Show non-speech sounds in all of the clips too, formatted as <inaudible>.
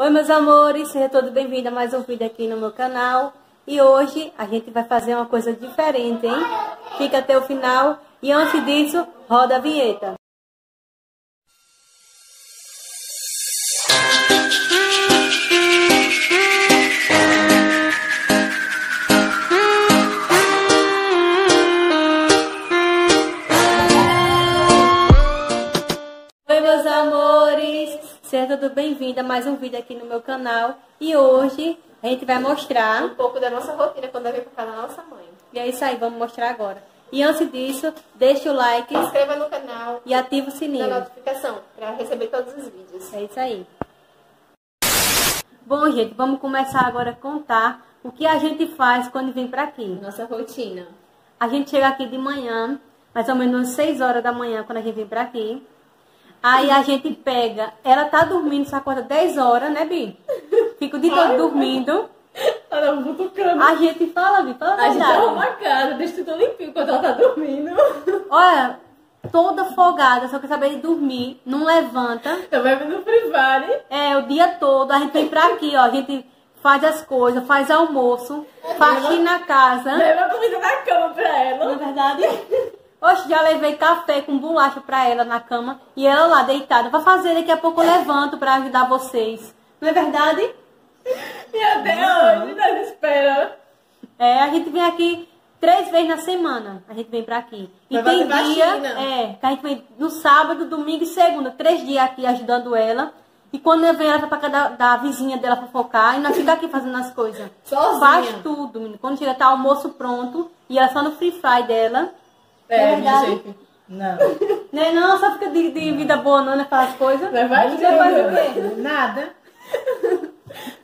Oi, meus amores, seja todos bem-vindos a mais um vídeo aqui no meu canal. E hoje a gente vai fazer uma coisa diferente, hein? Fica até o final e antes disso, roda a vinheta. Seja tudo bem-vindo a mais um vídeo aqui no meu canal. E hoje a gente vai mostrar... um pouco da nossa rotina quando vem para casa da nossa mãe. E é isso aí, vamos mostrar agora. E antes disso, deixa o like Se inscreva no canal e ativa o da sininho. notificação para receber todos os vídeos. É isso aí. Bom, gente, vamos começar agora a contar o que a gente faz quando vem pra aqui. Nossa rotina. A gente chega aqui de manhã, mais ou menos 6 horas da manhã, quando a gente vem pra aqui. Aí a gente pega, ela tá dormindo, só acorda 10 horas, né, Bi? Fica o dia todo dormindo. Ela não tocando. A gente fala, Bi, fala a A gente arruma a casa, deixa tudo limpinho quando ela tá dormindo. Olha, toda folgada, só quer saber de dormir, não levanta. Vai no privado. É, o dia todo, a gente vem pra aqui, ó, a gente faz as coisas, faz almoço, faxina a casa. Leva a comida na cama pra Não é ela. verdade? Hoje já levei café com bolacha pra ela na cama e ela lá deitada. Vai fazer, daqui a pouco eu levanto pra ajudar vocês. Não é verdade? E até hoje nós esperamos. É, a gente vem aqui três vezes na semana. A gente vem pra aqui. E tem dia, é, que a gente vem no sábado, domingo e segunda. Três dias aqui ajudando ela. E quando eu venho, ela vai pra casa da, da vizinha dela fofocar e nós ficamos aqui fazendo as coisas. Sozinha. Faz tudo, menino. Quando chega, tá almoço pronto. E ela só no free fry dela. É, verdade? minha gente. Não. <laughs> Né? Não, só fica de, de vida boa, não, né? Faz as coisas. Vai, vai, Você faz o quê? Nada.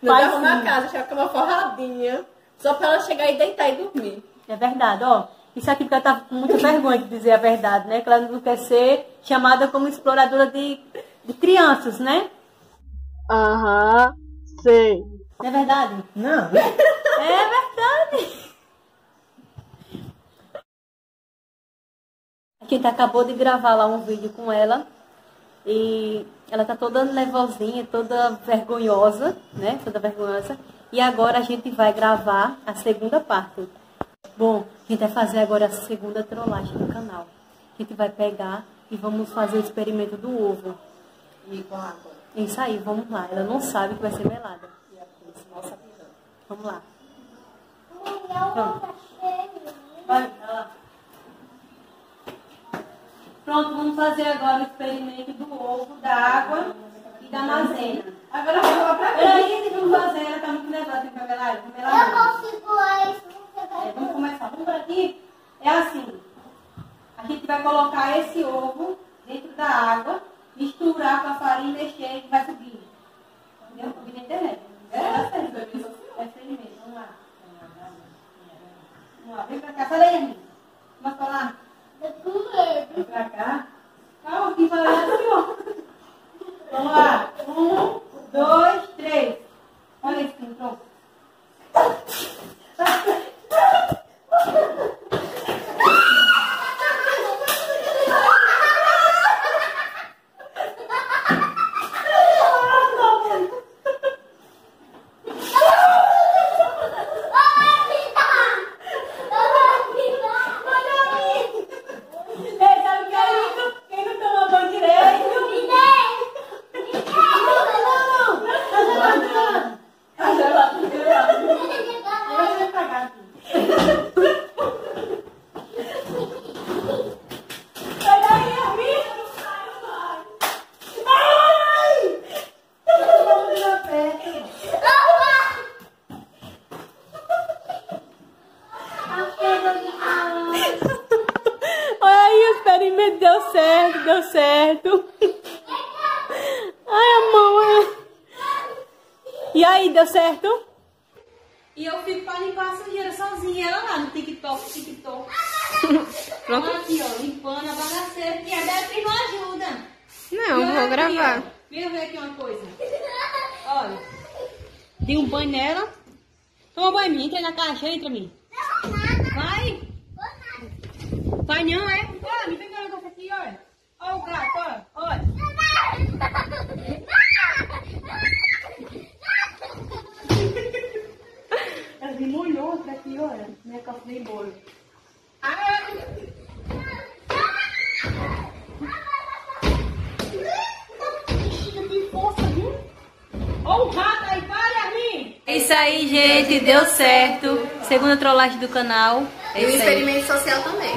Nós Faz arrumar a casa, deixar a cama forradinha. Só pra ela chegar e deitar e dormir. É verdade, ó. Isso aqui porque ela tá com muita vergonha de dizer a verdade, né? Que ela não quer ser chamada como exploradora de, de crianças, né? Aham, sei. Não é verdade? Não. É verdade. A gente acabou de gravar lá um vídeo com ela e ela tá toda nervosinha, toda vergonhosa, né? Toda vergonhosa. E agora a gente vai gravar a segunda parte. Bom, a gente vai fazer agora a segunda trollagem do canal. A gente vai pegar e vamos fazer o experimento do ovo. E com água. Isso aí, vamos lá. Ela não sabe que vai ser melada. E a nossa. Vamos lá. Pronto. Vai, vai lá. Pronto, vamos fazer agora o experimento do ovo, da água e da maisena. Agora vamos lá pra Peraí, vamos fazer. Ela tá muito nervosa, tem que cabelar. Eu vou segurar isso, É, vamos começar. Vamos aqui. É assim. A gente vai colocar esse ovo dentro da água, misturar com a farinha e mexer e vai subir. Entendeu? Eu vi na internet. É, é experimento. Vamos lá. Vamos lá. Vem pra cá. Fala aí, amigo. Vamos falar. Vem pra cá. Calma, que vai assim, ó. Vamos lá. Um, dois, três. Olha isso que entrou. Ei, sabe o que é isso? Quem não toma banho direito? Tá gelado, gelado. Eu vou pagar aqui. Sai daí, amigo! Ai! Vamos na perna. Olha aí, o experimento deu certo, deu certo. Ai, amor. E aí, deu certo? E eu fico pra limpar a sujeira sozinha, ela lá no TikTok, TikTok. <laughs> Pronto. Aqui, ó, limpando a bagaceira, que a Beatriz não ajuda. Não, E olha aqui, ó. Vem ver aqui uma coisa. Olha. Dei um banho nela. Toma banho, menina. Entra na caixa, entra, menina. Vai. Vai não, é? Olha, me pega o negócio aqui, olha. Olha o gato, olha. Olha. Minha calça nem bolo. Ó o rato aí, para mim! É isso aí, gente. Deu certo. Segunda trollagem do canal. É E o experimento social também.